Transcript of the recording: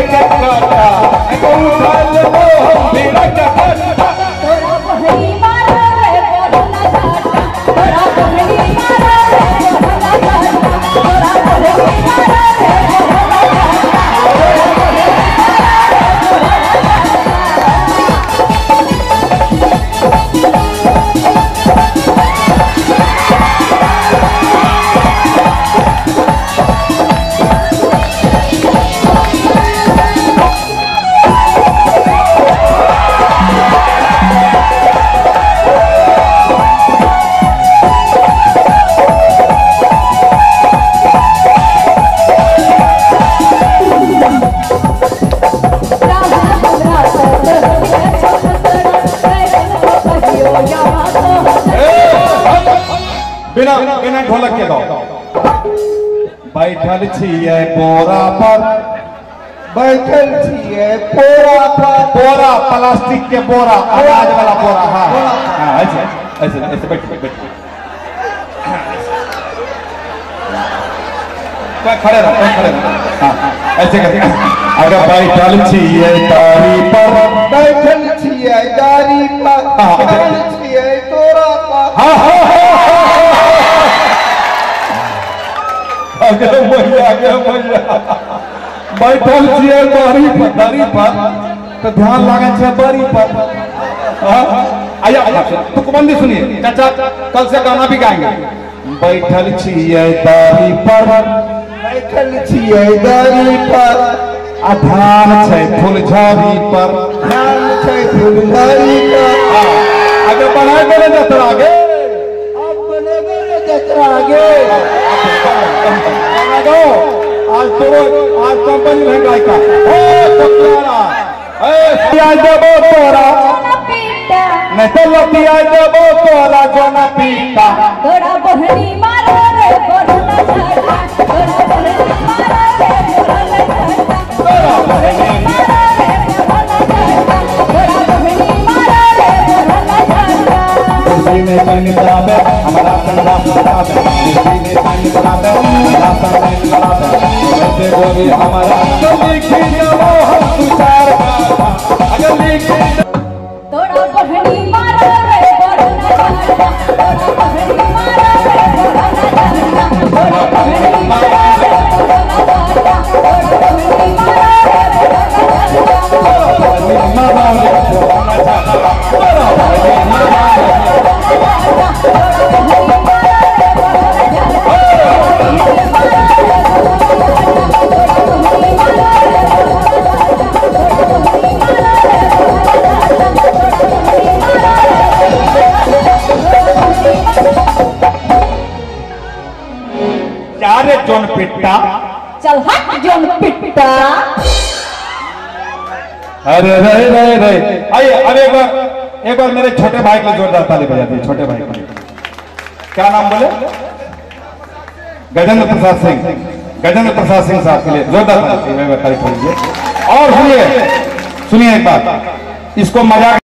के काटा एगो उठा रखता वो के गाओ बैठल छिए बोरा पर बैठल छिए पोरा पर बोरा प्लास्टिक के बोरा अनाज वाला बोरा हाँ ऐसे ऐसे ऐसे बैठ बैठ खड़े रहो खड़े रहो ऐसे करके अगर बैठल छिए तारी पर बैठल छिए गाड़ी पर। बैठल छिए तोरा पर हाँ हाँ बैठल छिए बारी पर दारी पर। तो ध्यान लागल छै बारी पर। तुकबंदी सुनिए। चाचा कल से गाना भी गाएँगे। बैठल छिए दारी पर। बैठल छिए गाड़ी पर। आ ध्यान छै फुलझड़ी पर। ध्यान छै फुलझड़ी पर। आगे बढ़ाए बोले जतरा आगे। दो आज तो आज कंपनी महँगाई का। ओ तोरा ए पिया देबो तोरा। नहीं तो लपिया देबो तोरा जोना पीता तोरा बहनी मारा रे तोरा बहनी मारा रे जाता तोरा बहनी मारा रे तोरा बहनी मारा रे। बोलना जाता में पानी बराबर हमारा संगा बराबर हमारा जोन पिट्टा चल हट जोन पिट्टा अरे रे रे रे आइए अब एक बार एक बार मेरे छोटे भाई को जोरदार ताली बजा दिए छोटे भाई को। क्या नाम बोले? गजेंद्र प्रसाद सिंह। गजेंद्र प्रसाद सिंह साहब के लिए जोरदार ताली और सुनिए सुनिए एक बात। इसको मज़ाक